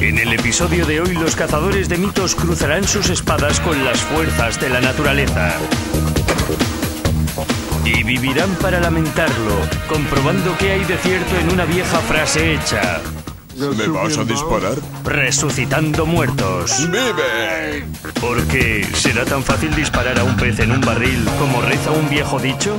En el episodio de hoy los cazadores de mitos cruzarán sus espadas con las fuerzas de la naturaleza. Y vivirán para lamentarlo, comprobando que hay de cierto en una vieja frase hecha. ¿Me vas a disparar? Resucitando muertos. ¡Vive! Porque ¿será tan fácil disparar a un pez en un barril como reza un viejo dicho?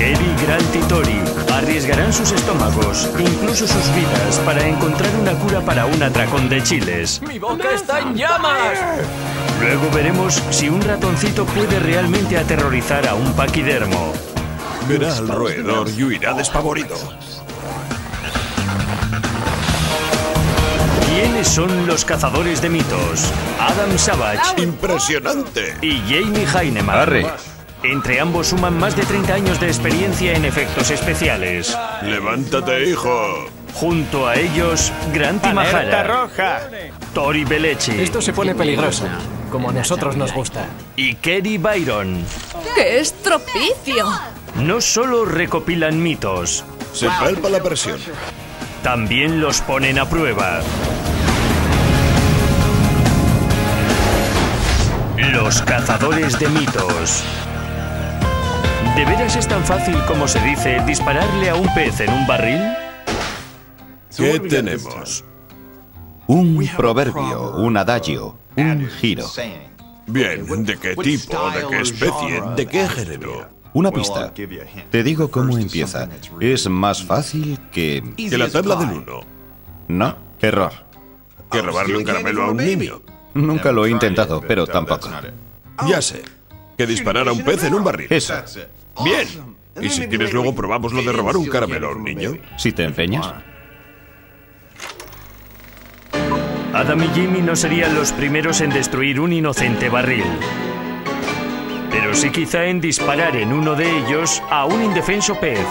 Kelly, Grant y Tori arriesgarán sus estómagos, incluso sus vidas, para encontrar una cura para un atracón de chiles. ¡Mi boca está en llamas! Luego veremos si un ratoncito puede realmente aterrorizar a un paquidermo. Verá al roedor y huirá despavorido. ¿Quiénes son los cazadores de mitos? Adam Savage ¡Impresionante! y Jamie Heinemann. Arre. Entre ambos suman más de 30 años de experiencia en efectos especiales. ¡Levántate, hijo! Junto a ellos, Grant y Mahara, roja! Tori Belechi Esto se pone peligroso, como a nosotros nos gusta. y Kerry Byron. ¡Qué estropicio! No solo recopilan mitos, Se palpa la presión. también los ponen a prueba. Los cazadores de mitos. ¿De veras es tan fácil como se dice dispararle a un pez en un barril? ¿Qué tenemos? Un proverbio, un adagio, un giro. Bien, ¿de qué tipo? ¿De qué especie? ¿De qué género? Una pista. Te digo cómo empieza. Es más fácil que... Que la tabla del uno. No, error. Que robarle un caramelo a un niño. Nunca lo he intentado, pero tampoco. Ya sé. Que disparar a un pez en un barril. Eso. Bien. Y si quieres luego probamos lo de robar un caramelo a un niño. Si te empeñas. Adam y Jimmy no serían los primeros en destruir un inocente barril. Pero sí quizá en disparar en uno de ellos a un indefenso pez.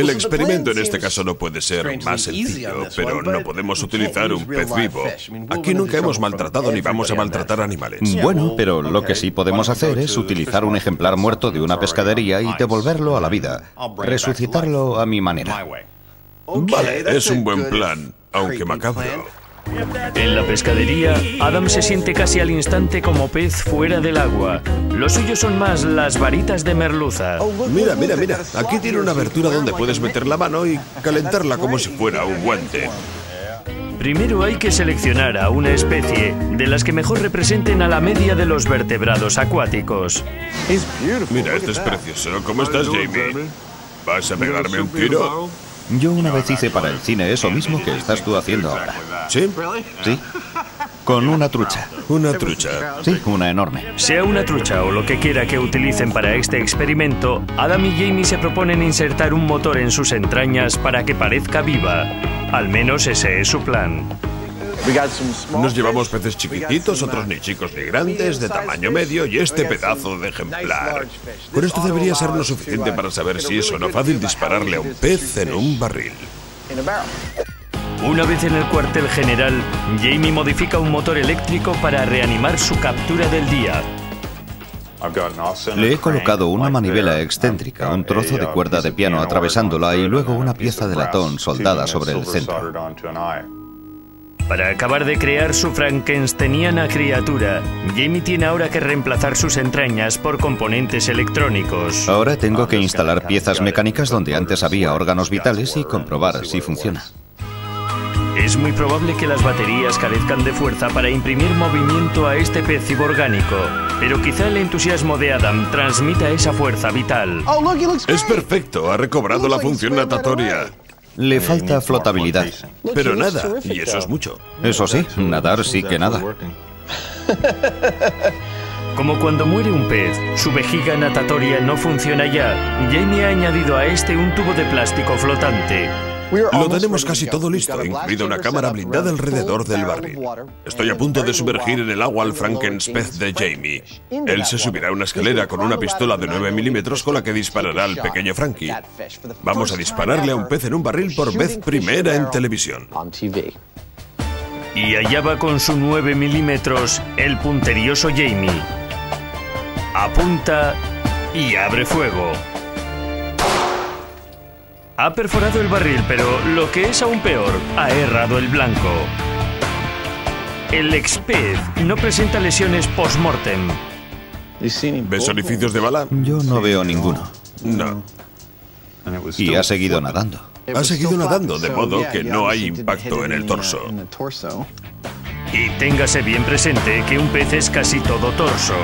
El experimento en este caso no puede ser más sencillo, pero no podemos utilizar un pez vivo. Aquí nunca hemos maltratado ni vamos a maltratar animales. Bueno, pero lo que sí podemos hacer es utilizar un ejemplar muerto de una pescadería y devolverlo a la vida. Resucitarlo a mi manera. Vale, es un buen plan, aunque macabro. En la pescadería, Adam se siente casi al instante como pez fuera del agua. Lo suyo son más las varitas de merluza. Mira, mira, mira. Aquí tiene una abertura donde puedes meter la mano y calentarla como si fuera un guante. Primero hay que seleccionar a una especie de las que mejor representen a la media de los vertebrados acuáticos. Mira, este es precioso. ¿Cómo estás, Jamie? ¿Vas a pegarme un tiro? Yo una vez hice para el cine eso mismo que estás tú haciendo ahora. ¿Sí? ¿Sí? Con una trucha. Una trucha. Sí, una enorme. Sea una trucha o lo que quiera que utilicen para este experimento, Adam y Jamie se proponen insertar un motor en sus entrañas para que parezca viva. Al menos ese es su plan. Nos llevamos peces chiquititos, otros ni chicos ni grandes, de tamaño medio y este pedazo de ejemplar. Con esto debería ser lo suficiente para saber si es o no fácil dispararle a un pez en un barril. Una vez en el cuartel general, Jamie modifica un motor eléctrico para reanimar su captura del día. Le he colocado una manivela excéntrica, un trozo de cuerda de piano atravesándola y luego una pieza de latón soldada sobre el centro. Para acabar de crear su frankensteiniana criatura, Jamie tiene ahora que reemplazar sus entrañas por componentes electrónicos. Ahora tengo que instalar piezas mecánicas donde antes había órganos vitales y comprobar si funciona. Es muy probable que las baterías carezcan de fuerza para imprimir movimiento a este pez ciborgánico, pero quizá el entusiasmo de Adam transmita esa fuerza vital. Es perfecto, ha recobrado la función natatoria. Le falta flotabilidad. Pero nada, y eso es mucho. Eso sí, nadar sí que nada. Como cuando muere un pez, su vejiga natatoria no funciona ya. Jamie ha añadido a este un tubo de plástico flotante. Lo tenemos casi todo listo, incluida una cámara blindada alrededor del barril. Estoy a punto de sumergir en el agua al Frankenspez de Jamie. Él se subirá a una escalera con una pistola de 9 milímetros con la que disparará al pequeño Frankie. Vamos a dispararle a un pez en un barril por vez primera en televisión. Y allá va con su 9 milímetros el punterioso Jamie. Apunta y abre fuego. Ha perforado el barril, pero lo que es aún peor, ha errado el blanco. El exped no presenta lesiones post-mortem. ¿Ves orificios de bala? Yo no veo ninguno. No. Y ha seguido nadando. Ha seguido nadando, de modo que no hay impacto en el torso. Y téngase bien presente que un pez es casi todo torso.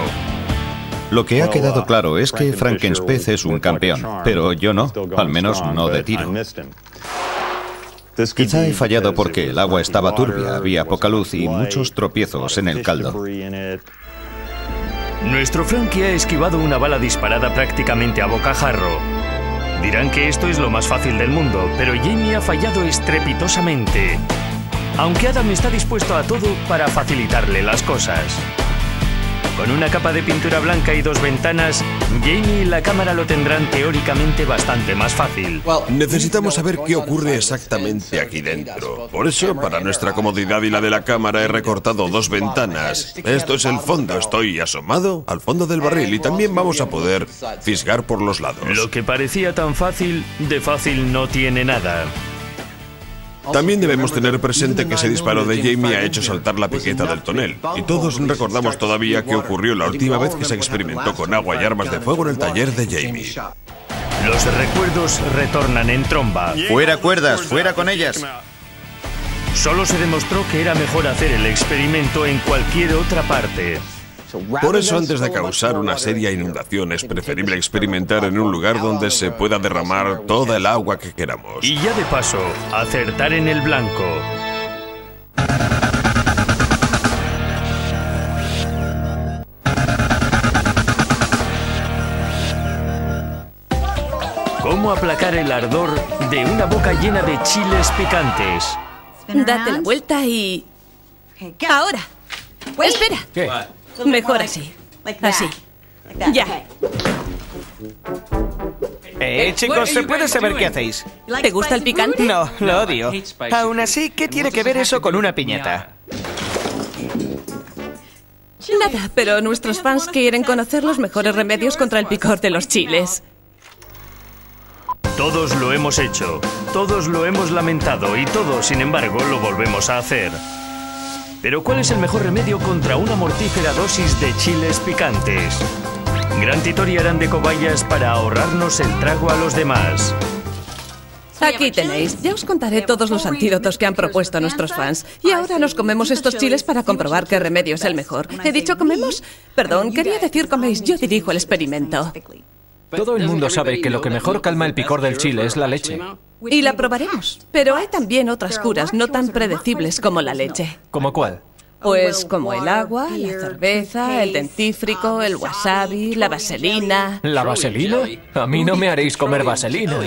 Lo que ha quedado claro es que Frankenspez es un campeón, pero yo no, al menos no de tiro. Quizá he fallado porque el agua estaba turbia, había poca luz y muchos tropiezos en el caldo. Nuestro Frankie ha esquivado una bala disparada prácticamente a bocajarro. Dirán que esto es lo más fácil del mundo, pero Jamie ha fallado estrepitosamente. Aunque Adam está dispuesto a todo para facilitarle las cosas. Con una capa de pintura blanca y dos ventanas, Jamie y la cámara lo tendrán teóricamente bastante más fácil. Necesitamos saber qué ocurre exactamente aquí dentro. Por eso, para nuestra comodidad y la de la cámara, he recortado dos ventanas. Esto es el fondo. Estoy asomado al fondo del barril y también vamos a poder fisgar por los lados. Lo que parecía tan fácil, de fácil no tiene nada. También debemos tener presente que ese disparo de Jamie ha hecho saltar la piqueta del tonel. Y todos recordamos todavía qué ocurrió la última vez que se experimentó con agua y armas de fuego en el taller de Jamie. Los recuerdos retornan en tromba. Fuera cuerdas, fuera con ellas. Solo se demostró que era mejor hacer el experimento en cualquier otra parte. Por eso, antes de causar una seria inundación, es preferible experimentar en un lugar donde se pueda derramar toda el agua que queramos. Y ya de paso, acertar en el blanco. ¿Cómo aplacar el ardor de una boca llena de chiles picantes? Date la vuelta y... Ahora. Espera. ¿Qué? Mejor así. Así. Ya. Eh, chicos, ¿se puede saber qué hacéis? ¿Te gusta el picante? No, lo odio. Aún así, ¿qué tiene que ver eso con una piñata? Nada, pero nuestros fans quieren conocer los mejores remedios contra el picor de los chiles. Todos lo hemos hecho, todos lo hemos lamentado y todos, sin embargo, lo volvemos a hacer. Pero ¿cuál es el mejor remedio contra una mortífera dosis de chiles picantes? Gran Titor y harán de cobayas para ahorrarnos el trago a los demás. Aquí tenéis. Ya os contaré todos los antídotos que han propuesto nuestros fans. Y ahora nos comemos estos chiles para comprobar qué remedio es el mejor. ¿He dicho comemos? Perdón, quería decir coméis. Yo dirijo el experimento. Todo el mundo sabe que lo que mejor calma el picor del chile es la leche. Y la probaremos. Pero hay también otras curas no tan predecibles como la leche. ¿Como cuál? Pues como el agua, la cerveza, el dentífrico, el wasabi, la vaselina. ¿La vaselina? A mí no me haréis comer vaselina.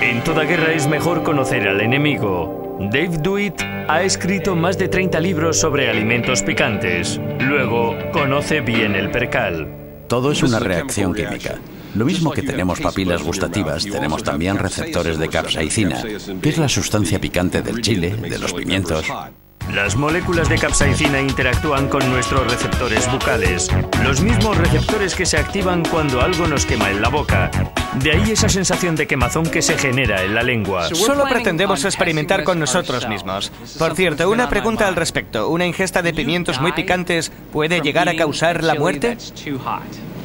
En toda guerra es mejor conocer al enemigo. Dave Dewitt ha escrito más de 30 libros sobre alimentos picantes. Luego, conoce bien el percal. Todo es una reacción química. Lo mismo que tenemos papilas gustativas, tenemos también receptores de capsaicina, que es la sustancia picante del chile, de los pimientos. Las moléculas de capsaicina interactúan con nuestros receptores bucales, los mismos receptores que se activan cuando algo nos quema en la boca. De ahí esa sensación de quemazón que se genera en la lengua. Solo pretendemos experimentar con nosotros mismos. Por cierto, una pregunta al respecto. ¿Una ingesta de pimientos muy picantes puede llegar a causar la muerte?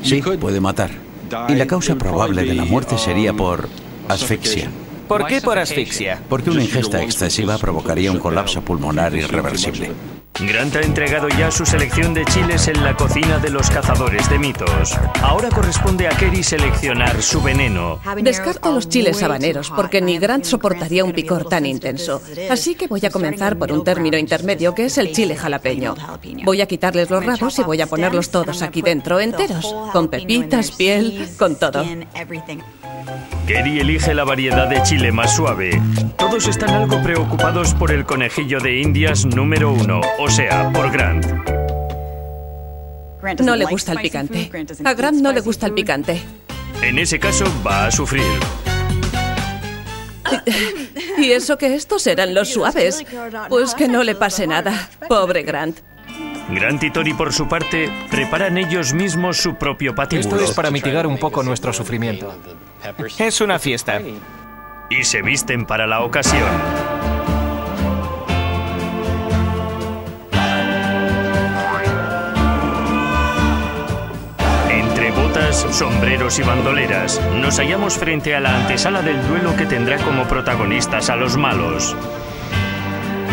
Sí, puede matar. Y la causa probable de la muerte sería por asfixia. ¿Por qué por asfixia? Porque una ingesta excesiva provocaría un colapso pulmonar irreversible. Grant ha entregado ya su selección de chiles en la cocina de los cazadores de mitos. Ahora corresponde a Kerry seleccionar su veneno. Descarto los chiles habaneros porque ni Grant soportaría un picor tan intenso. Así que voy a comenzar por un término intermedio que es el chile jalapeño. Voy a quitarles los rabos y voy a ponerlos todos aquí dentro, enteros, con pepitas, piel, con todo. Kerry elige la variedad de chile más suave. Todos están algo preocupados por el conejillo de indias número uno, o sea, por Grant. No le gusta el picante. A Grant no le gusta el picante. En ese caso, va a sufrir. Y eso que estos eran los suaves. Pues que no le pase nada. Pobre Grant. Grant y Tori, por su parte, preparan ellos mismos su propio patíbulo. Esto es para mitigar un poco nuestro sufrimiento. Es una fiesta. Y se visten para la ocasión. Sombreros y bandoleras, nos hallamos frente a la antesala del duelo que tendrá como protagonistas a los malos.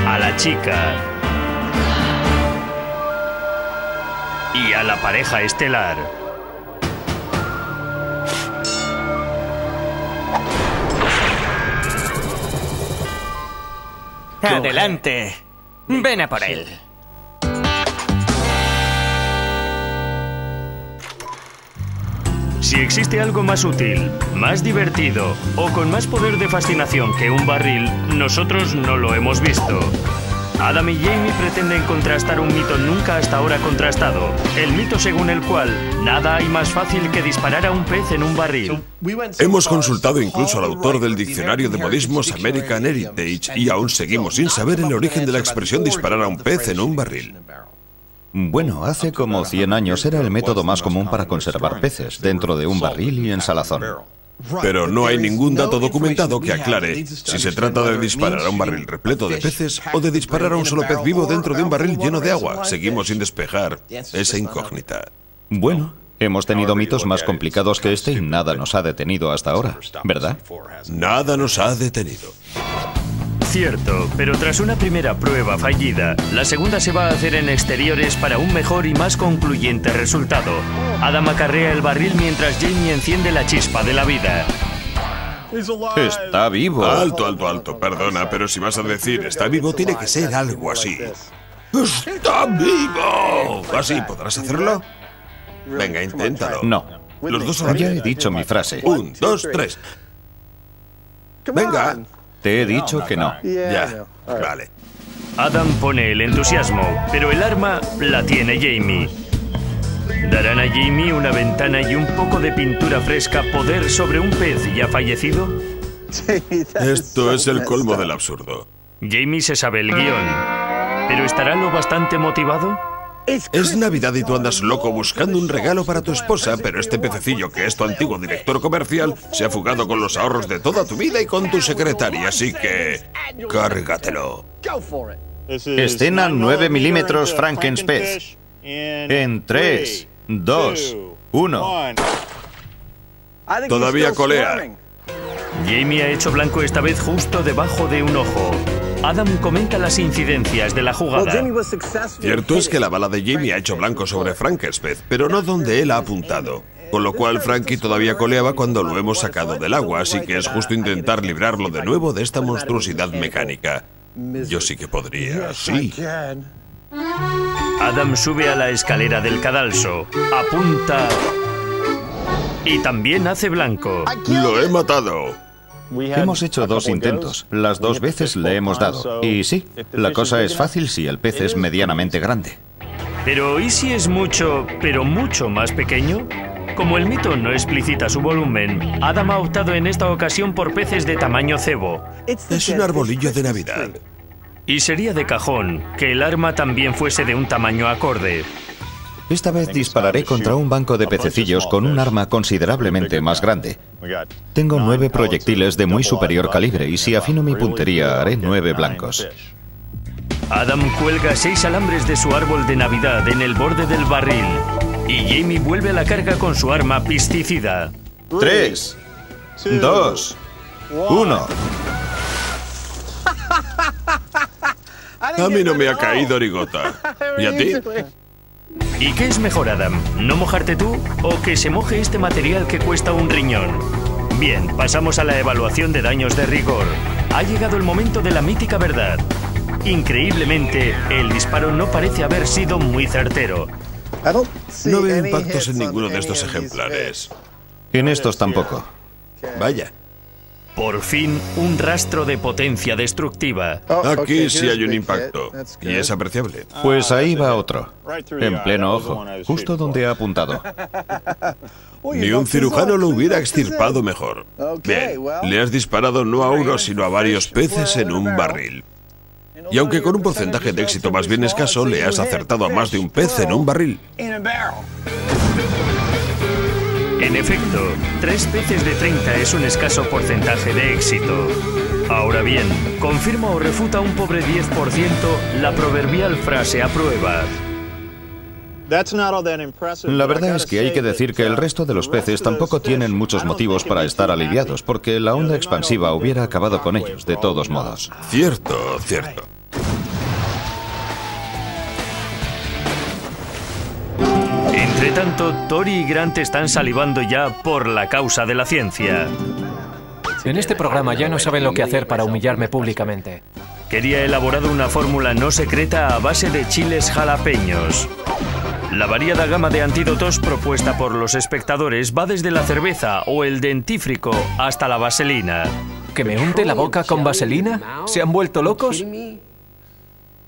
A la chica. Y a la pareja estelar. Adelante. Ven a por él. Si existe algo más útil, más divertido o con más poder de fascinación que un barril, nosotros no lo hemos visto. Adam y Jamie pretenden contrastar un mito nunca hasta ahora contrastado, el mito según el cual nada hay más fácil que disparar a un pez en un barril. Hemos consultado incluso al autor del diccionario de modismos American Heritage y aún seguimos sin saber el origen de la expresión disparar a un pez en un barril. Bueno, hace como 100 años era el método más común para conservar peces, dentro de un barril y en salazón. Pero no hay ningún dato documentado que aclare si se trata de disparar a un barril repleto de peces o de disparar a un solo pez vivo dentro de un barril lleno de agua. Seguimos sin despejar esa incógnita. Bueno, hemos tenido mitos más complicados que este y nada nos ha detenido hasta ahora, ¿verdad? Nada nos ha detenido. Cierto, pero tras una primera prueba fallida, la segunda se va a hacer en exteriores para un mejor y más concluyente resultado. Adam acarrea el barril mientras Jamie enciende la chispa de la vida. Está vivo. Alto, alto, alto. Perdona, pero si vas a decir está vivo, tiene que ser algo así. ¡Está vivo! ¿Así podrás hacerlo? Venga, inténtalo. No. Los dos a la Ya he dicho mi frase. Un, dos, tres. Venga. Te he dicho que no. Ya. Vale. Adam pone el entusiasmo, pero el arma la tiene Jamie. ¿Darán a Jamie una ventana y un poco de pintura fresca poder sobre un pez ya fallecido? Esto es el colmo del absurdo. Jamie se sabe el guion, pero ¿estará lo bastante motivado? Es Navidad y tú andas loco buscando un regalo para tu esposa, pero este pececillo que es tu antiguo director comercial se ha fugado con los ahorros de toda tu vida y con tu secretaria, así que... cárgatelo. Escena 9 milímetros Frankenspez. En 3, 2, 1. Todavía colea. Jamie ha hecho blanco esta vez justo debajo de un ojo. Adam comenta las incidencias de la jugada. Cierto es que la bala de Jamie ha hecho blanco sobre Frankenspez, pero no donde él ha apuntado. Con lo cual Frankie todavía coleaba cuando lo hemos sacado del agua, así que es justo intentar librarlo de nuevo de esta monstruosidad mecánica. Yo sí que podría, sí. Adam sube a la escalera del cadalso, apunta y también hace blanco. Lo he matado. Hemos hecho dos intentos. Las dos veces le hemos dado. Y sí, la cosa es fácil si el pez es medianamente grande. Pero ¿y si es mucho, pero mucho más pequeño? Como el mito no explicita su volumen, Adam ha optado en esta ocasión por peces de tamaño cebo. Es un arbolillo de Navidad. Y sería de cajón que el arma también fuese de un tamaño acorde. Esta vez dispararé contra un banco de pececillos con un arma considerablemente más grande. Tengo nueve proyectiles de muy superior calibre y si afino mi puntería haré nueve blancos. Adam cuelga seis alambres de su árbol de Navidad en el borde del barril. Y Jamie vuelve a la carga con su arma pisticida. Tres, dos, uno. A mí no me ha caído ni gota. ¿Y a ti? ¿Y qué es mejor, Adam? ¿No mojarte tú o que se moje este material que cuesta un riñón? Bien, pasamos a la evaluación de daños de rigor. Ha llegado el momento de la mítica verdad. Increíblemente, el disparo no parece haber sido muy certero. No veo impactos en ninguno de estos ejemplares. En estos tampoco. Vaya. Por fin, un rastro de potencia destructiva. Aquí sí hay un impacto. Y es apreciable. Pues ahí va otro. En pleno ojo, justo donde ha apuntado. Ni un cirujano lo hubiera extirpado mejor. Bien, le has disparado no a uno, sino a varios peces en un barril. Y aunque con un porcentaje de éxito más bien escaso, le has acertado a más de un pez en un barril. En efecto, tres peces de 30 es un escaso porcentaje de éxito. Ahora bien, confirma o refuta un pobre 10% la proverbial frase a prueba. La verdad es que hay que decir que el resto de los peces tampoco tienen muchos motivos para estar aliviados, porque la onda expansiva hubiera acabado con ellos, de todos modos. Cierto, cierto. Tanto, Tori y Grant están salivando ya por la causa de la ciencia. En este programa ya no saben lo que hacer para humillarme públicamente. Quería elaborado una fórmula no secreta a base de chiles jalapeños. La variada gama de antídotos propuesta por los espectadores va desde la cerveza o el dentífrico hasta la vaselina. ¿Que me unte la boca con vaselina? ¿Se han vuelto locos?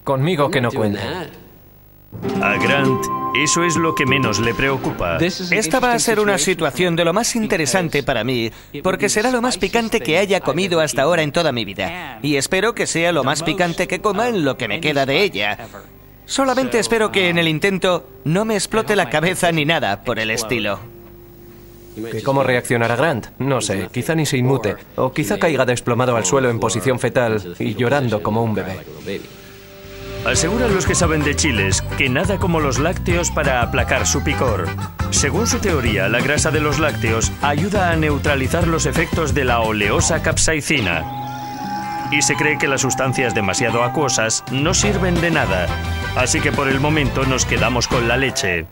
Conmigo que no cuentan. A Grant, eso es lo que menos le preocupa. Esta va a ser una situación de lo más interesante para mí, porque será lo más picante que haya comido hasta ahora en toda mi vida. Y espero que sea lo más picante que coma en lo que me queda de ella. Solamente espero que en el intento no me explote la cabeza ni nada por el estilo. ¿Que ¿Cómo reaccionará Grant? No sé, quizá ni se inmute, o quizá caiga desplomado al suelo en posición fetal y llorando como un bebé. Aseguran los que saben de chiles que nada como los lácteos para aplacar su picor. Según su teoría, la grasa de los lácteos ayuda a neutralizar los efectos de la oleosa capsaicina. Y se cree que las sustancias demasiado acuosas no sirven de nada. Así que por el momento nos quedamos con la leche.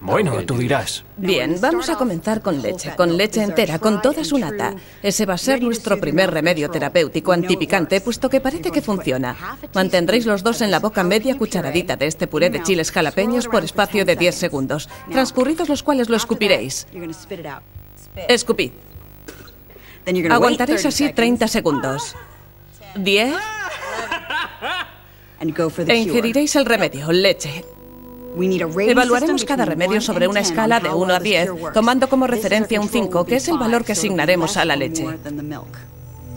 Bueno, tú dirás. Bien, vamos a comenzar con leche, con leche entera, con toda su nata. Ese va a ser nuestro primer remedio terapéutico antipicante, puesto que parece que funciona. Mantendréis los dos en la boca media cucharadita de este puré de chiles jalapeños por espacio de 10 segundos, transcurridos los cuales lo escupiréis. Escupid. Aguantaréis así 30 segundos. 10. E ingeriréis el remedio, leche. Evaluaremos cada remedio sobre una escala de 1 a 10, tomando como referencia un 5, que es el valor que asignaremos a la leche.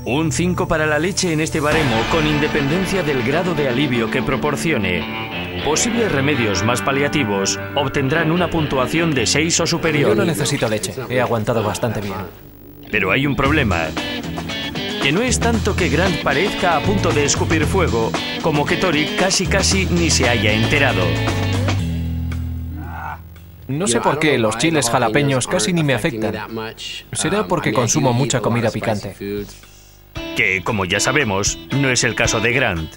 Un 5 para la leche en este baremo, con independencia del grado de alivio que proporcione. Posibles remedios más paliativos obtendrán una puntuación de 6 o superior. Yo no necesito leche, he aguantado bastante bien. Pero hay un problema. Que no es tanto que Grant parezca a punto de escupir fuego, como que Tori casi casi ni se haya enterado. No sé por qué los chiles jalapeños casi ni me afectan. Será porque consumo mucha comida picante. Que, como ya sabemos, no es el caso de Grant.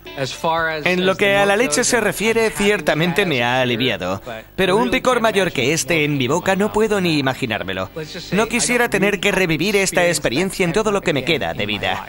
En lo que a la leche se refiere, ciertamente me ha aliviado. Pero un picor mayor que este en mi boca no puedo ni imaginármelo. No quisiera tener que revivir esta experiencia en todo lo que me queda de vida.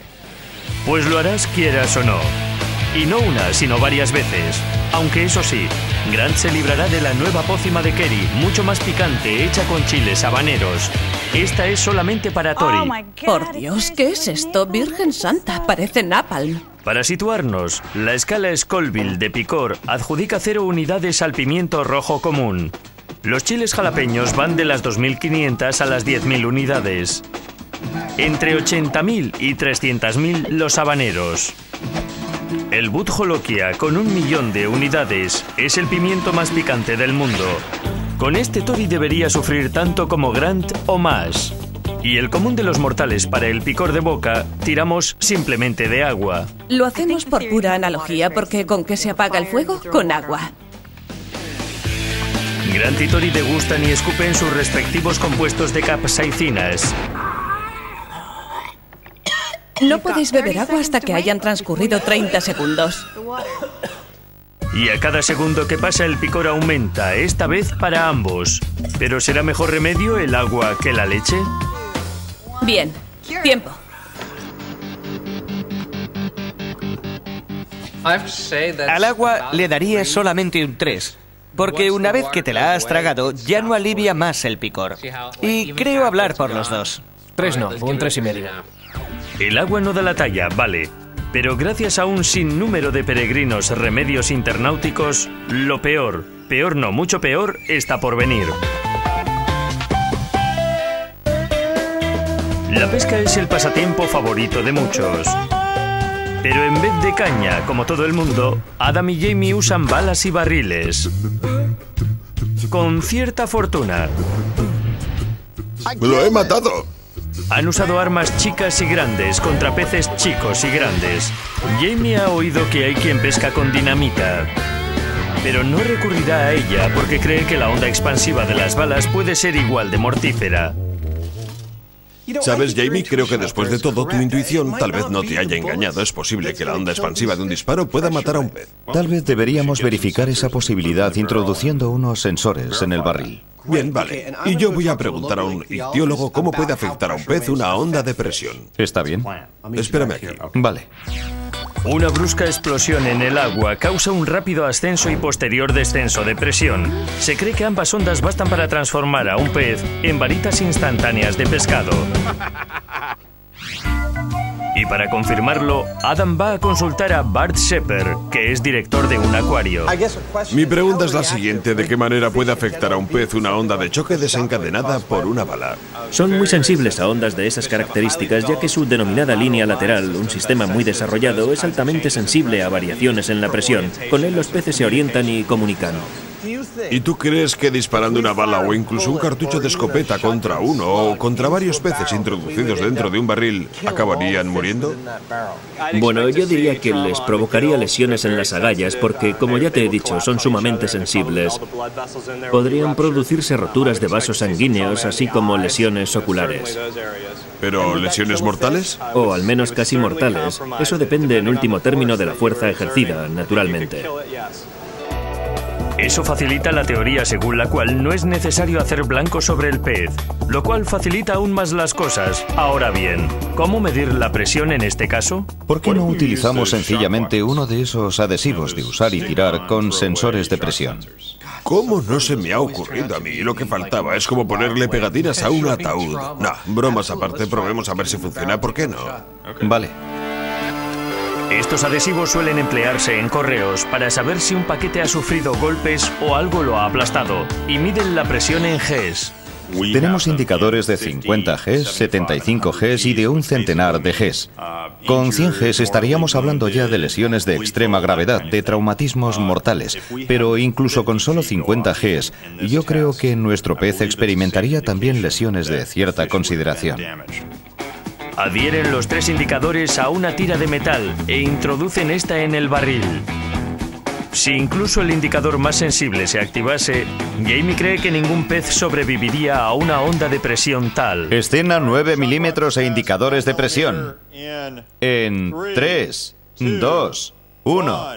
Pues lo harás quieras o no. Y no una, sino varias veces. Aunque eso sí, Grant se librará de la nueva pócima de Kerry, mucho más picante, hecha con chiles habaneros. Esta es solamente para Tori. Por Dios, ¿qué es esto? Virgen Santa, parece napalm. Para situarnos, la escala Scoville de picor adjudica cero unidades al pimiento rojo común. Los chiles jalapeños van de las 2.500 a las 10.000 unidades. Entre 80.000 y 300.000 los habaneros. El Budjolokia, con un millón de unidades, es el pimiento más picante del mundo. Con este Tori debería sufrir tanto como Grant o más. Y el común de los mortales para el picor de boca, tiramos simplemente de agua. Lo hacemos por pura analogía, porque ¿con qué se apaga el fuego? Con agua. Grant y Tori degustan y escupen sus respectivos compuestos de capsaicinas. No podéis beber agua hasta que hayan transcurrido 30 segundos. Y a cada segundo que pasa el picor aumenta, esta vez para ambos. ¿Pero será mejor remedio el agua que la leche? Bien, tiempo. Al agua le daría solamente un 3. Porque una vez que te la has tragado, ya no alivia más el picor. Y creo hablar por los dos. Tres no, un tres y medio. El agua no da la talla, vale. Pero gracias a un sinnúmero de peregrinos remedios internauticos, lo peor, peor no, mucho peor, está por venir. La pesca es el pasatiempo favorito de muchos. Pero en vez de caña, como todo el mundo, Adam y Jamie usan balas y barriles. Con cierta fortuna. ¡Lo he matado! Han usado armas chicas y grandes contra peces chicos y grandes. Jamie ha oído que hay quien pesca con dinamita. Pero no recurrirá a ella porque cree que la onda expansiva de las balas puede ser igual de mortífera. ¿Sabes, Jamie? Creo que después de todo, tu intuición tal vez no te haya engañado. Es posible que la onda expansiva de un disparo pueda matar a un pez. Tal vez deberíamos verificar esa posibilidad introduciendo unos sensores en el barril. Bien, vale. Y yo voy a preguntar a un ictiólogo cómo puede afectar a un pez una onda de presión. ¿Está bien? Espérame aquí. Vale. Una brusca explosión en el agua causa un rápido ascenso y posterior descenso de presión. Se cree que ambas ondas bastan para transformar a un pez en varitas instantáneas de pescado. Y para confirmarlo, Adam va a consultar a Bart Shepard, que es director de un acuario. Mi pregunta es la siguiente, ¿de qué manera puede afectar a un pez una onda de choque desencadenada por una bala? Son muy sensibles a ondas de esas características, ya que su denominada línea lateral, un sistema muy desarrollado, es altamente sensible a variaciones en la presión. Con él los peces se orientan y comunican. ¿Y tú crees que disparando una bala o incluso un cartucho de escopeta contra uno o contra varios peces introducidos dentro de un barril acabarían muriendo? Bueno, yo diría que les provocaría lesiones en las agallas porque, como ya te he dicho, son sumamente sensibles. Podrían producirse roturas de vasos sanguíneos, así como lesiones oculares. ¿Pero lesiones mortales? O al menos casi mortales. Eso depende en último término de la fuerza ejercida, naturalmente. Eso facilita la teoría según la cual no es necesario hacer blanco sobre el pez, lo cual facilita aún más las cosas. Ahora bien, ¿cómo medir la presión en este caso? ¿Por qué no utilizamos sencillamente uno de esos adhesivos de usar y tirar con sensores de presión? ¿Cómo no se me ha ocurrido a mí? Lo que faltaba es como ponerle pegatinas a un ataúd. No, bromas aparte, probemos a ver si funciona, ¿por qué no? Vale. Estos adhesivos suelen emplearse en correos para saber si un paquete ha sufrido golpes o algo lo ha aplastado y miden la presión en Gs. Tenemos indicadores de 50 Gs, 75 Gs y de un centenar de Gs. Con 100 Gs estaríamos hablando ya de lesiones de extrema gravedad, de traumatismos mortales, pero incluso con solo 50 Gs, yo creo que nuestro pez experimentaría también lesiones de cierta consideración. Adhieren los tres indicadores a una tira de metal e introducen esta en el barril. Si incluso el indicador más sensible se activase, Jamie cree que ningún pez sobreviviría a una onda de presión tal. Escena 9 milímetros e indicadores de presión. En 3, 2, 1.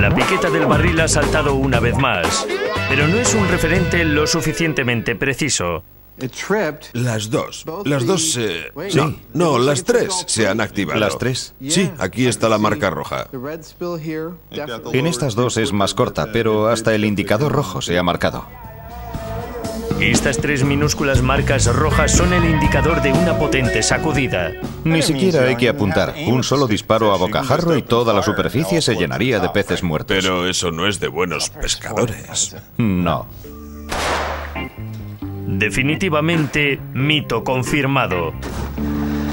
La piqueta del barril ha saltado una vez más, pero no es un referente lo suficientemente preciso. Las dos. Las dos se... No, no, las tres se han activado. ¿Las tres? Sí, aquí está la marca roja. En estas dos es más corta, pero hasta el indicador rojo se ha marcado. Estas tres minúsculas marcas rojas son el indicador de una potente sacudida. Ni siquiera hay que apuntar. Un solo disparo a bocajarro y toda la superficie se llenaría de peces muertos. Pero eso no es de buenos pescadores. No. Definitivamente, mito confirmado.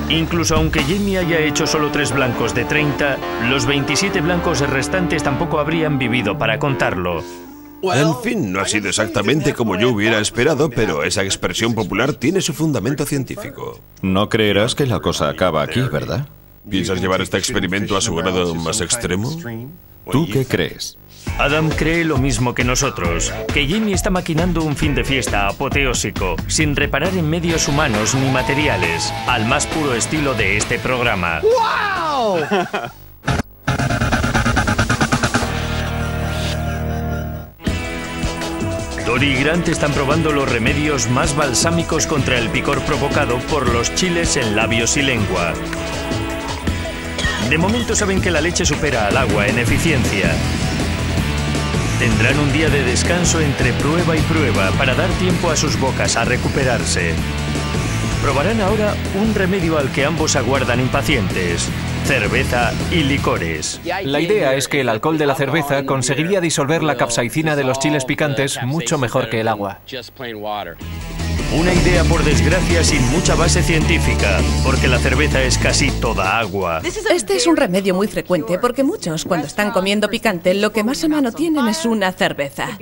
Incluso aunque Jamie haya hecho solo tres blancos de 30, los 27 blancos restantes tampoco habrían vivido para contarlo. En fin, no ha sido exactamente como yo hubiera esperado, pero esa expresión popular tiene su fundamento científico. No creerás que la cosa acaba aquí, ¿verdad? ¿Piensas llevar este experimento a su grado más extremo? ¿Tú qué crees? Adam cree lo mismo que nosotros, que Jimmy está maquinando un fin de fiesta apoteósico, sin reparar en medios humanos ni materiales, al más puro estilo de este programa. ¡Wow! Dory y Grant están probando los remedios más balsámicos contra el picor provocado por los chiles en labios y lengua. De momento saben que la leche supera al agua en eficiencia. Tendrán un día de descanso entre prueba y prueba para dar tiempo a sus bocas a recuperarse. Probarán ahora un remedio al que ambos aguardan impacientes. Cerveza y licores. La idea es que el alcohol de la cerveza conseguiría disolver la capsaicina de los chiles picantes mucho mejor que el agua. Una idea, por desgracia, sin mucha base científica, porque la cerveza es casi toda agua. Este es un remedio muy frecuente porque muchos, cuando están comiendo picante, lo que más a mano tienen es una cerveza.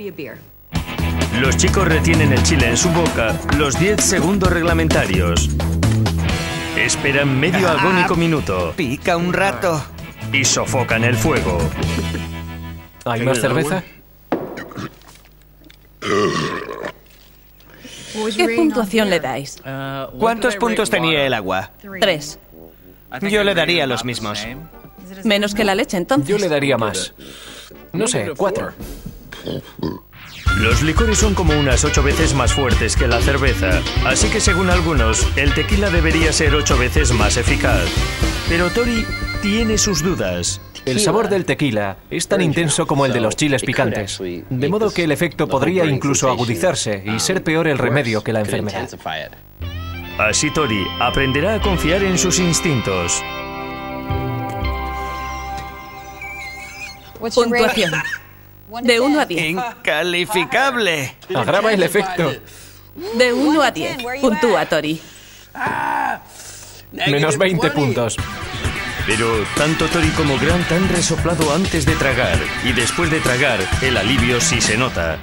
Los chicos retienen el chile en su boca los 10 segundos reglamentarios. Esperan medio agónico minuto Pica un rato. y sofocan el fuego. ¿Hay más cerveza? ¿Qué puntuación le dais? ¿Cuántos puntos tenía el agua? Tres. Yo le daría los mismos. Menos que la leche, entonces. Yo le daría más. No sé, cuatro. Los licores son como unas ocho veces más fuertes que la cerveza, así que según algunos, el tequila debería ser ocho veces más eficaz. Pero Tori tiene sus dudas. El sabor del tequila es tan intenso como el de los chiles picantes, de modo que el efecto podría incluso agudizarse y ser peor el remedio que la enfermedad. Así Tori aprenderá a confiar en sus instintos. Puntuación. De 1 a 10. Incalificable. Agrava el efecto. De 1 a 10. Puntúa, Tori. Menos 20 puntos. Pero tanto Tori como Grant han resoplado antes de tragar, y después de tragar, el alivio sí se nota.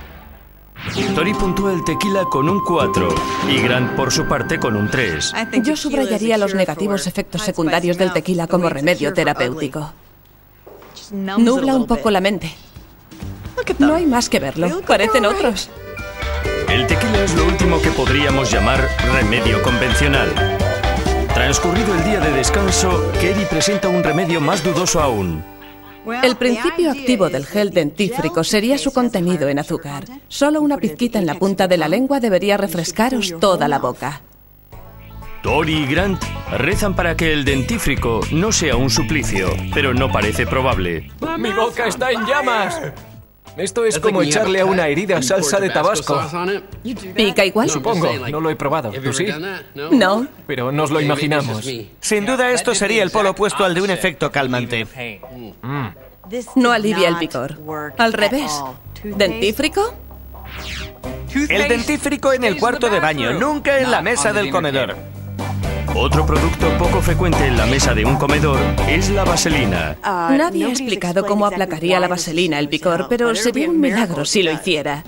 Tori puntúa el tequila con un 4 y Grant por su parte con un 3. Yo subrayaría los negativos efectos secundarios del tequila como remedio terapéutico. Nubla un poco la mente. No hay más que verlo. Parecen otros. El tequila es lo último que podríamos llamar remedio convencional. Transcurrido el día de descanso, Kerry presenta un remedio más dudoso aún. El principio activo del gel dentífrico sería su contenido en azúcar. Solo una pizquita en la punta de la lengua debería refrescaros toda la boca. Tori y Grant rezan para que el dentífrico no sea un suplicio, pero no parece probable. ¡Mi boca está en llamas! Esto es como echarle a una herida salsa de tabasco. ¿Pica igual? Supongo, no lo he probado. ¿Tú sí? No. Pero nos lo imaginamos. Sin duda esto sería el polo opuesto al de un efecto calmante. No alivia el picor. Al revés. ¿Dentífrico? El dentífrico en el cuarto de baño, nunca en la mesa del comedor. Otro producto poco frecuente en la mesa de un comedor es la vaselina. Nadie ha explicado cómo aplacaría la vaselina el picor, pero sería un milagro si lo hiciera.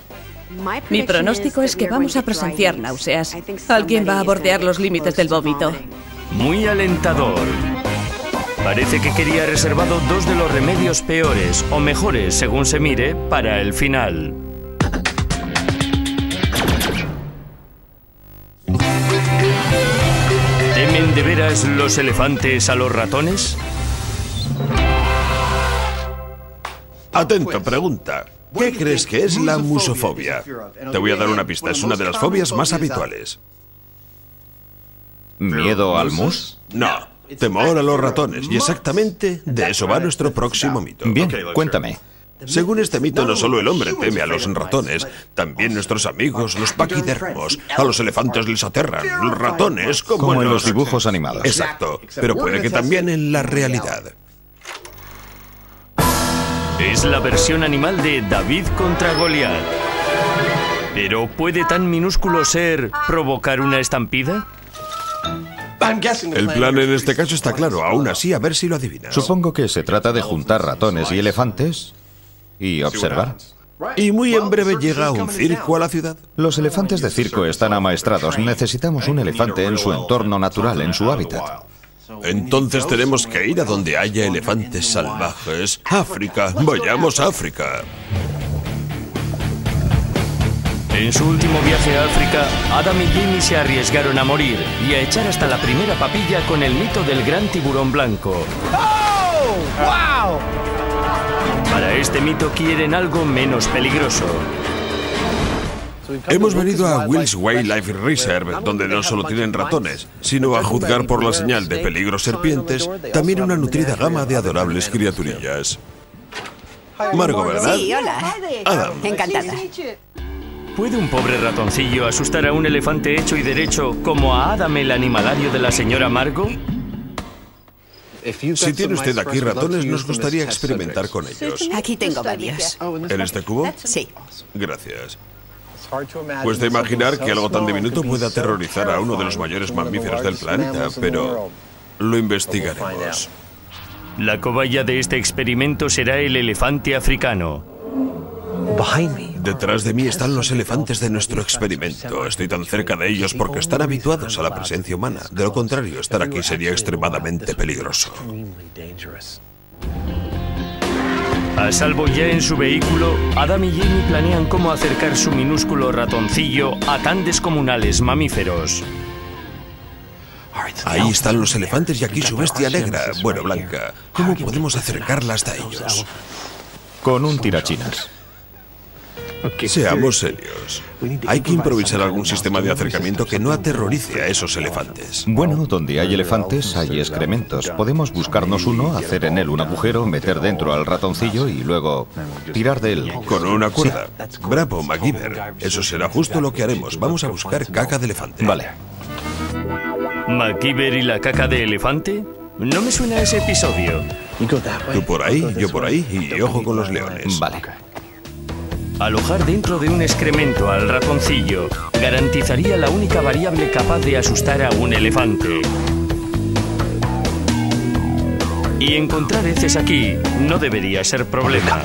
Mi pronóstico es que vamos a presenciar náuseas. Alguien va a bordear los límites del vómito. Muy alentador. Parece que quería reservado dos de los remedios peores o mejores, según se mire, para el final. De veras los elefantes a los ratones? Atento, pregunta. ¿Qué crees que es la musofobia? Te voy a dar una pista, es una de las fobias más habituales. ¿Miedo al mus? No, temor a los ratones. Y exactamente de eso va nuestro próximo mito. Bien, cuéntame. Según este mito, no solo el hombre teme a los ratones, también nuestros amigos, los paquidermos. A los elefantes les aterran, los ratones, como, Como en los dibujos animados. Exacto, pero puede que también en la realidad. Es la versión animal de David contra Goliat. ¿Pero puede tan minúsculo ser provocar una estampida? El plan en este caso está claro, aún así a ver si lo adivinas. Supongo que se trata de juntar ratones y elefantes y observar. Y muy en breve llega un circo a la ciudad. Los elefantes de circo están amaestrados. Necesitamos un elefante en su entorno natural, en su hábitat. Entonces tenemos que ir a donde haya elefantes salvajes. África, vayamos a África. En su último viaje a África, Adam y Jamie se arriesgaron a morir y a echar hasta la primera papilla con el mito del gran tiburón blanco. Para este mito quieren algo menos peligroso. Hemos venido a Wills Wildlife Reserve, donde no solo tienen ratones, sino a juzgar por la señal de peligro serpientes, también una nutrida gama de adorables criaturillas. Margo, ¿verdad? Sí, hola. Adam. Encantada. ¿Puede un pobre ratoncillo asustar a un elefante hecho y derecho como a Adam el animalario de la señora Margo? Si tiene usted aquí ratones, nos gustaría experimentar con ellos. Aquí tengo varios. ¿En este cubo? Sí. Gracias. Cuesta imaginar que algo tan diminuto puede aterrorizar a uno de los mayores mamíferos del planeta, pero lo investigaremos. La cobaya de este experimento será el elefante africano. Detrás de mí están los elefantes de nuestro experimento. Estoy tan cerca de ellos porque están habituados a la presencia humana. De lo contrario, estar aquí sería extremadamente peligroso. A salvo ya en su vehículo, Adam y Jamie planean cómo acercar su minúsculo ratoncillo a tan descomunales mamíferos. Ahí están los elefantes y aquí su bestia negra, bueno, blanca. ¿Cómo podemos acercarla hasta ellos? Con un tirachinas. Seamos serios. Hay que improvisar algún sistema de acercamiento que no aterrorice a esos elefantes. Bueno, donde hay elefantes hay excrementos. Podemos buscarnos uno, hacer en él un agujero, meter dentro al ratoncillo y luego tirar de él. Con una cuerda. Bravo, MacGyver. Eso será justo lo que haremos. Vamos a buscar caca de elefante. Vale. ¿MacGyver y la caca de elefante? No me suena ese episodio. Tú por ahí, yo por ahí y ojo con los leones. Vale. Alojar dentro de un excremento al ratoncillo garantizaría la única variable capaz de asustar a un elefante. Y encontrar heces aquí no debería ser problema.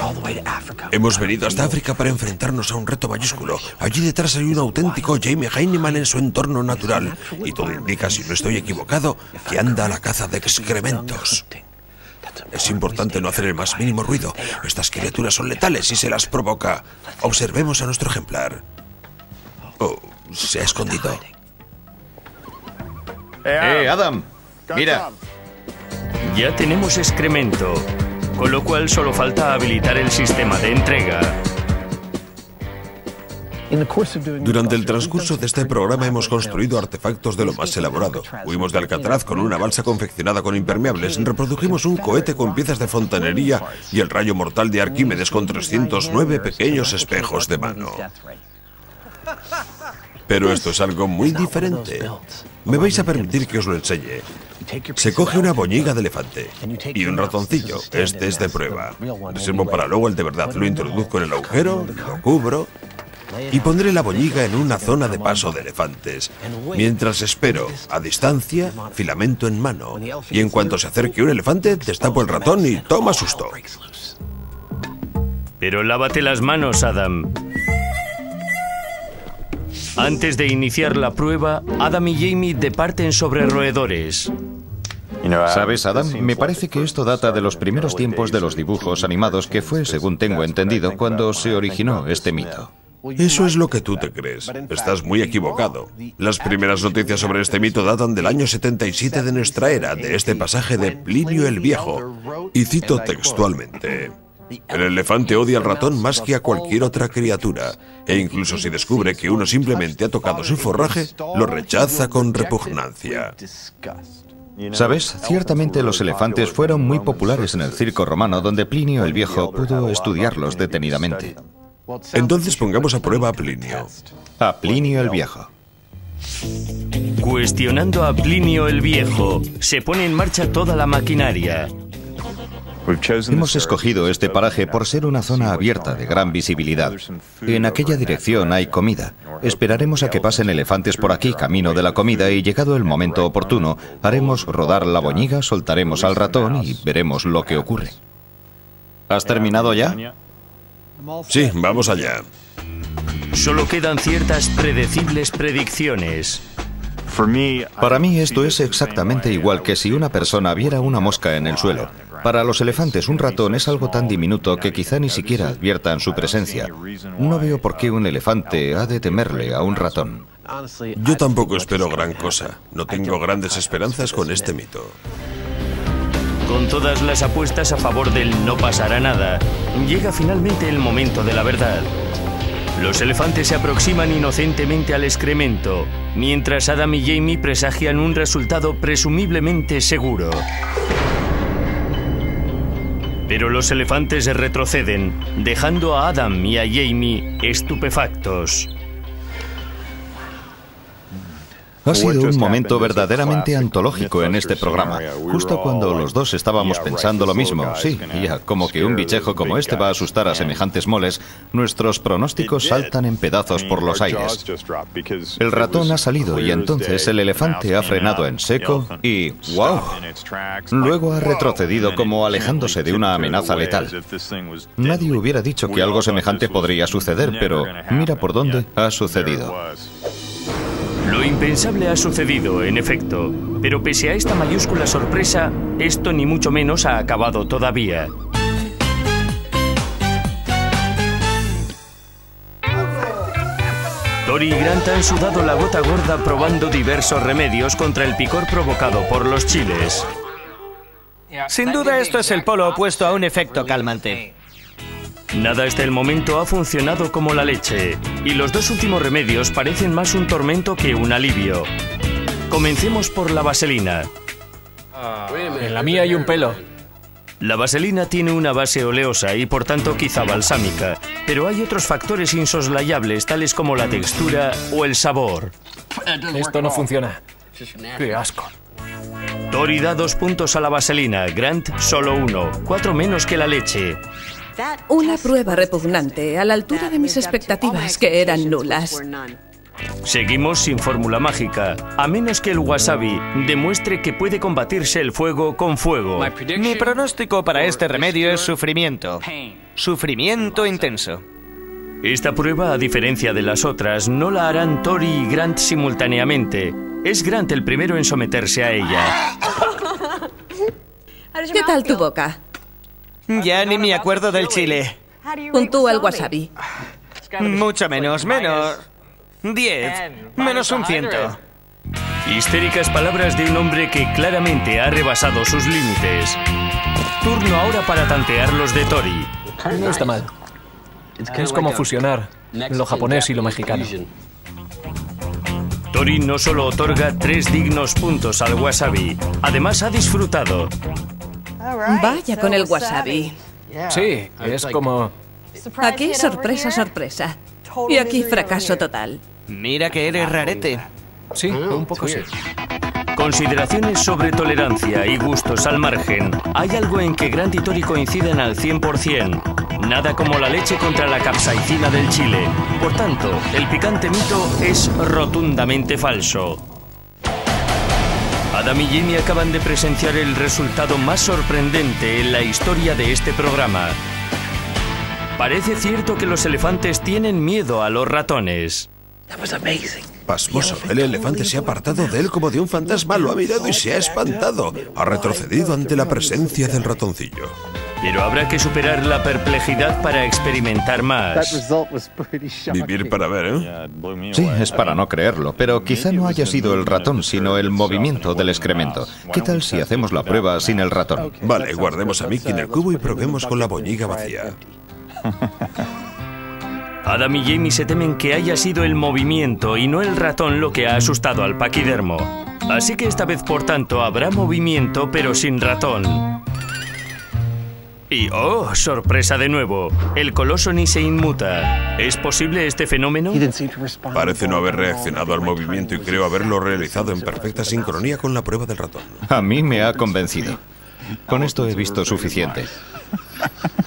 Hemos venido hasta África para enfrentarnos a un reto mayúsculo. Allí detrás hay un auténtico Jamie Heinemann en su entorno natural. Y todo indica, si no estoy equivocado, que anda a la caza de excrementos. Es importante no hacer el más mínimo ruido. Estas criaturas son letales y se las provoca. Observemos a nuestro ejemplar. Oh, se ha escondido. ¡Eh, Adam! Mira. Ya tenemos excremento, con lo cual solo falta habilitar el sistema de entrega. Durante el transcurso de este programa hemos construido artefactos de lo más elaborado. Huimos de Alcatraz con una balsa confeccionada con impermeables, reprodujimos un cohete con piezas de fontanería y el rayo mortal de Arquímedes con 309 pequeños espejos de mano. Pero esto es algo muy diferente. Me vais a permitir que os lo enseñe. Se coge una boñiga de elefante y un ratoncillo. Este es de prueba. Reservo para luego el de verdad. Lo introduzco en el agujero, lo cubro y pondré la boñiga en una zona de paso de elefantes. Mientras espero, a distancia, filamento en mano. Y en cuanto se acerque un elefante, destapo el ratón y toma susto. Pero lávate las manos, Adam. Antes de iniciar la prueba, Adam y Jamie departen sobre roedores. ¿Sabes, Adam? Me parece que esto data de los primeros tiempos de los dibujos animados, que fue, según tengo entendido, cuando se originó este mito. Eso es lo que tú te crees. Estás muy equivocado. Las primeras noticias sobre este mito datan del año 77 de nuestra era, de este pasaje de Plinio el Viejo. Y cito textualmente. El elefante odia al ratón más que a cualquier otra criatura, e incluso si descubre que uno simplemente ha tocado su forraje, lo rechaza con repugnancia. ¿Sabes? Ciertamente los elefantes fueron muy populares en el circo romano, donde Plinio el Viejo pudo estudiarlos detenidamente. Entonces pongamos a prueba a Plinio. A Plinio el Viejo. Cuestionando a Plinio el Viejo, se pone en marcha toda la maquinaria. Hemos escogido este paraje por ser una zona abierta de gran visibilidad. En aquella dirección hay comida. Esperaremos a que pasen elefantes por aquí camino de la comida y llegado el momento oportuno, haremos rodar la boñiga, soltaremos al ratón y veremos lo que ocurre. ¿Has terminado ya? Sí, vamos allá. Solo quedan ciertas predecibles predicciones. Para mí esto es exactamente igual que si una persona viera una mosca en el suelo. Para los elefantes un ratón es algo tan diminuto que quizá ni siquiera adviertan su presencia. No veo por qué un elefante ha de temerle a un ratón. Yo tampoco espero gran cosa. No tengo grandes esperanzas con este mito. Con todas las apuestas a favor del no pasará nada, llega finalmente el momento de la verdad. Los elefantes se aproximan inocentemente al excremento, mientras Adam y Jamie presagian un resultado presumiblemente seguro. Pero los elefantes retroceden, dejando a Adam y a Jamie estupefactos. Ha sido un momento verdaderamente antológico en este programa, justo cuando los dos estábamos pensando lo mismo. Sí, ya, como que un bichejo como este va a asustar a semejantes moles, nuestros pronósticos saltan en pedazos por los aires. El ratón ha salido y entonces el elefante ha frenado en seco y ¡wow! Luego ha retrocedido como alejándose de una amenaza letal. Nadie hubiera dicho que algo semejante podría suceder, pero mira por dónde ha sucedido. Lo impensable ha sucedido, en efecto, pero pese a esta mayúscula sorpresa, esto ni mucho menos ha acabado todavía. Tori y Grant han sudado la gota gorda probando diversos remedios contra el picor provocado por los chiles. Sin duda esto es el polo opuesto a un efecto calmante. Nada hasta el momento ha funcionado como la leche, y los dos últimos remedios parecen más un tormento que un alivio. Comencemos por la vaselina. En la mía hay un pelo. La vaselina tiene una base oleosa y por tanto quizá balsámica, pero hay otros factores insoslayables tales como la textura o el sabor. Esto no funciona. Qué asco. Tori da dos puntos a la vaselina, Grant solo uno, cuatro menos que la leche. Una prueba repugnante, a la altura de mis expectativas, que eran nulas. Seguimos sin fórmula mágica, a menos que el wasabi demuestre que puede combatirse el fuego con fuego. Mi pronóstico para este remedio es sufrimiento. Sufrimiento intenso. Esta prueba, a diferencia de las otras, no la harán Tori y Grant simultáneamente. Es Grant el primero en someterse a ella. ¿Qué tal tu boca? Ya ni me acuerdo del chile. Puntúa el wasabi. Mucho menos, menos. Diez. Menos un ciento. Histéricas palabras de un hombre que claramente ha rebasado sus límites. Turno ahora para tantear los de Tori. No está mal. Es como fusionar lo japonés y lo mexicano. Tori no solo otorga tres dignos puntos al wasabi, además ha disfrutado. Vaya con el wasabi. Sí, es como... Aquí sorpresa, sorpresa. Y aquí fracaso total. Mira que eres rarete. Sí, un poco sí. Consideraciones sobre tolerancia y gustos al margen. Hay algo en que Grant y Tori coinciden al 100%. Nada como la leche contra la capsaicina del chile. Por tanto, el picante mito es rotundamente falso. Adam y Jimmy acaban de presenciar el resultado más sorprendente en la historia de este programa. Parece cierto que los elefantes tienen miedo a los ratones. Pasmoso, el elefante se ha apartado de él como de un fantasma, lo ha mirado y se ha espantado. Ha retrocedido ante la presencia del ratoncillo. Pero habrá que superar la perplejidad para experimentar más. Vivir para ver, ¿eh? Sí, es para no creerlo, pero quizá no haya sido el ratón, sino el movimiento del excremento. ¿Qué tal si hacemos la prueba sin el ratón? Vale, guardemos a Mickey en el cubo y probemos con la boñiga vacía. Adam y Jamie se temen que haya sido el movimiento y no el ratón lo que ha asustado al paquidermo. Así que esta vez, por tanto, habrá movimiento pero sin ratón. Y oh, sorpresa de nuevo, el coloso ni se inmuta. ¿Es posible este fenómeno? Parece no haber reaccionado al movimiento y creo haberlo realizado en perfecta sincronía con la prueba del ratón. A mí me ha convencido. Con esto he visto suficiente.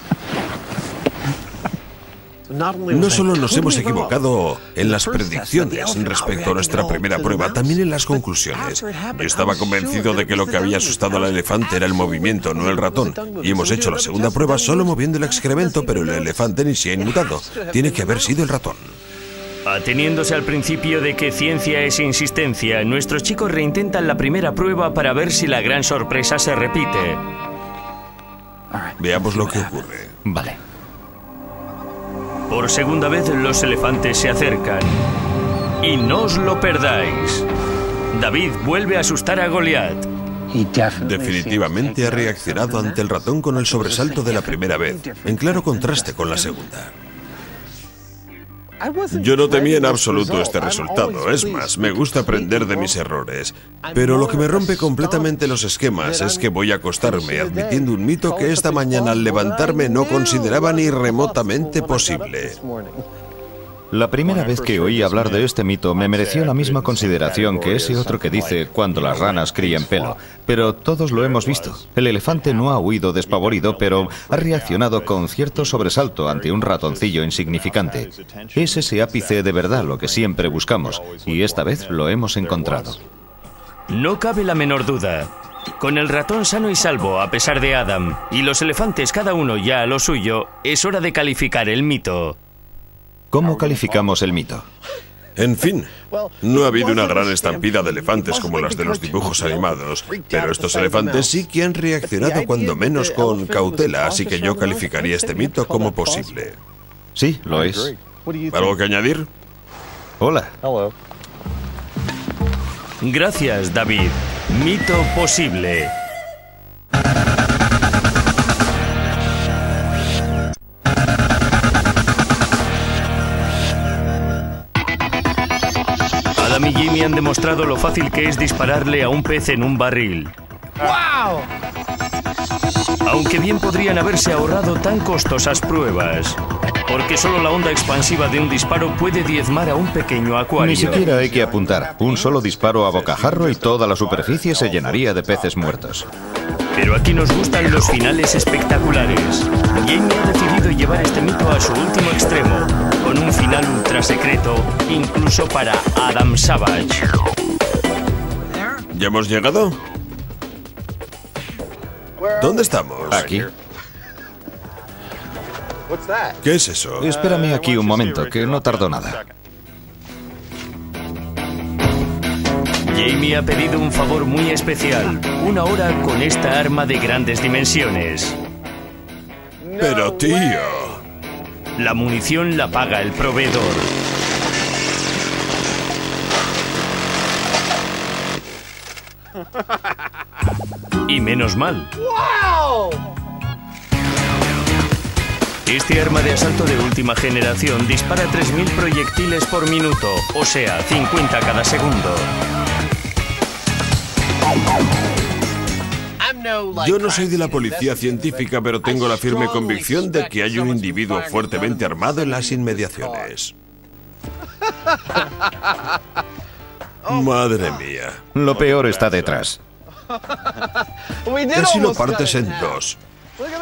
No solo nos hemos equivocado en las predicciones respecto a nuestra primera prueba, también en las conclusiones. Yo estaba convencido de que lo que había asustado al elefante era el movimiento, no el ratón. Y hemos hecho la segunda prueba solo moviendo el excremento, pero el elefante ni se ha inmutado. Tiene que haber sido el ratón. Ateniéndose al principio de que ciencia es insistencia, nuestros chicos reintentan la primera prueba para ver si la gran sorpresa se repite. Veamos lo que ocurre. Vale. Por segunda vez los elefantes se acercan. Y no os lo perdáis. David vuelve a asustar a Goliat. Definitivamente ha reaccionado ante el ratón con el sobresalto de la primera vez, en claro contraste con la segunda. Yo no temía en absoluto este resultado, es más, me gusta aprender de mis errores. Pero lo que me rompe completamente los esquemas es que voy a acostarme admitiendo un mito que esta mañana al levantarme no consideraba ni remotamente posible. La primera vez que oí hablar de este mito me mereció la misma consideración que ese otro que dice cuando las ranas crían pelo. Pero todos lo hemos visto. El elefante no ha huido despavorido, pero ha reaccionado con cierto sobresalto ante un ratoncillo insignificante. Es ese ápice de verdad lo que siempre buscamos, y esta vez lo hemos encontrado. No cabe la menor duda. Con el ratón sano y salvo, a pesar de Adam, y los elefantes cada uno ya a lo suyo, es hora de calificar el mito. ¿Cómo calificamos el mito? En fin, no ha habido una gran estampida de elefantes como las de los dibujos animados, pero estos elefantes sí que han reaccionado cuando menos con cautela, así que yo calificaría este mito como posible. Sí, lo es. ¿Algo que añadir? Hola. Gracias, David. Mito posible. Adam y Jimmy han demostrado lo fácil que es dispararle a un pez en un barril. ¡Wow! Aunque bien podrían haberse ahorrado tan costosas pruebas. Porque solo la onda expansiva de un disparo puede diezmar a un pequeño acuario. Ni siquiera hay que apuntar. Un solo disparo a bocajarro y toda la superficie se llenaría de peces muertos. Pero aquí nos gustan los finales espectaculares. Jamie ha llevar este mito a su último extremo, con un final ultra secreto, incluso para Adam Savage. ¿Ya hemos llegado? ¿Dónde estamos? Aquí. ¿Qué es eso? Espérame aquí un momento, que no tardó nada. Jamie ha pedido un favor muy especial, una hora con esta arma de grandes dimensiones. Pero tío... La munición la paga el proveedor. Y menos mal. Este arma de asalto de última generación dispara 3.000 proyectiles por minuto, o sea, 50 cada segundo. Yo no soy de la policía científica, pero tengo la firme convicción de que hay un individuo fuertemente armado en las inmediaciones. Madre mía. Lo peor está detrás. Casi lo partes en dos.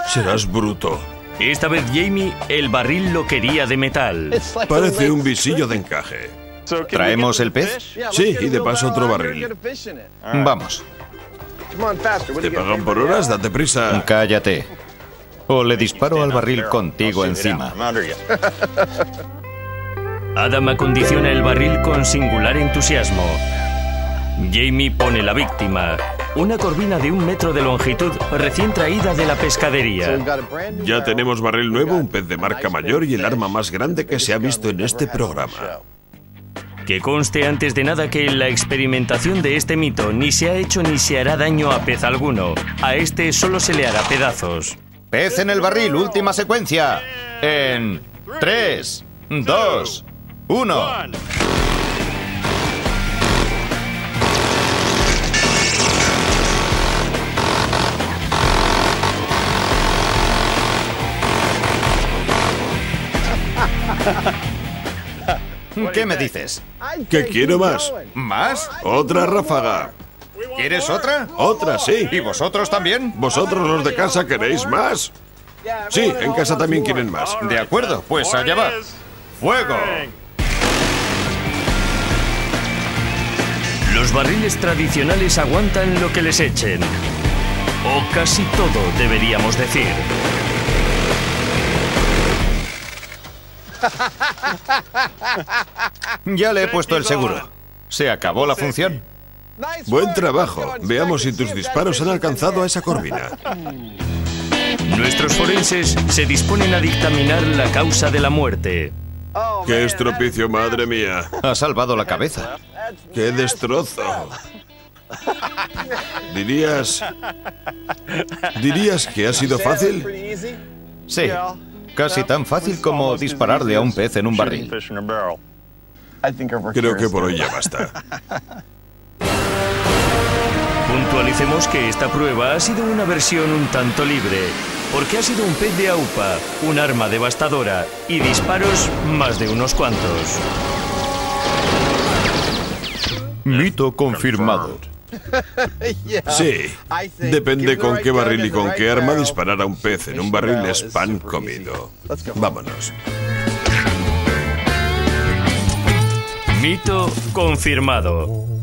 Serás bruto. Esta vez Jamie, el barril lo quería de metal. Parece un visillo de encaje. ¿Traemos el pez? Sí, y de paso otro barril. Vamos. ¿Te pagan por horas? Date prisa. Cállate. O le disparo al barril contigo encima. Adam acondiciona el barril con singular entusiasmo. Jamie pone la víctima, una corvina de un metro de longitud recién traída de la pescadería. Ya tenemos barril nuevo, un pez de marca mayor y el arma más grande que se ha visto en este programa. Que conste antes de nada que en la experimentación de este mito ni se ha hecho ni se hará daño a pez alguno. A este solo se le hará pedazos. Pez en el barril, última secuencia. En 3, 2, 1. ¿Qué me dices? ¿Que quiero más? ¿Más? Otra ráfaga. ¿Quieres otra? Otra, sí. ¿Y vosotros también? ¿Vosotros los de casa queréis más? Sí, en casa también quieren más. De acuerdo, pues allá va. ¡Fuego! Los barriles tradicionales aguantan lo que les echen. O casi todo, deberíamos decir. Ya le he puesto el seguro. Se acabó la función. Buen trabajo. Veamos si tus disparos han alcanzado a esa corvina. Nuestros forenses se disponen a dictaminar la causa de la muerte. ¡Qué estropicio, madre mía! Ha salvado la cabeza. ¡Qué destrozo! ¿Dirías... ¿Dirías que ha sido fácil? Sí, casi tan fácil como dispararle a un pez en un barril. Creo que por hoy ya basta. Puntualicemos que esta prueba ha sido una versión un tanto libre. porque ha sido un pez de aupa, un arma devastadora y disparos más de unos cuantos. Mito confirmado. Sí, depende con qué barril y con qué arma disparar a un pez en un barril es pan comido. Vámonos. Mito confirmado.